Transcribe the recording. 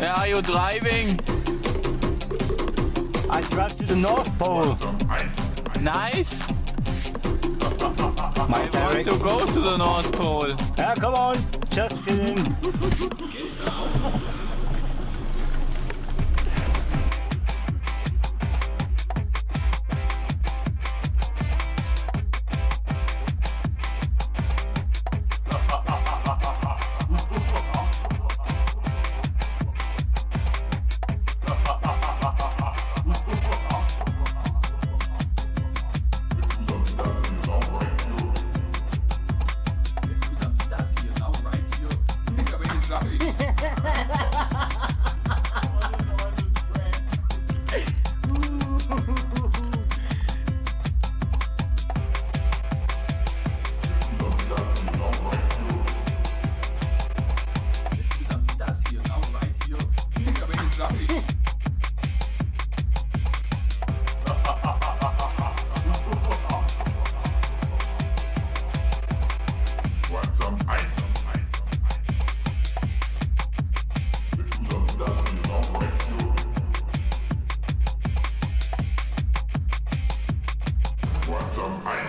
Where are you driving? I drive to the North Pole. Nice. My I want to go to the North Pole. Yeah, come on, just chilling. Sorry. what am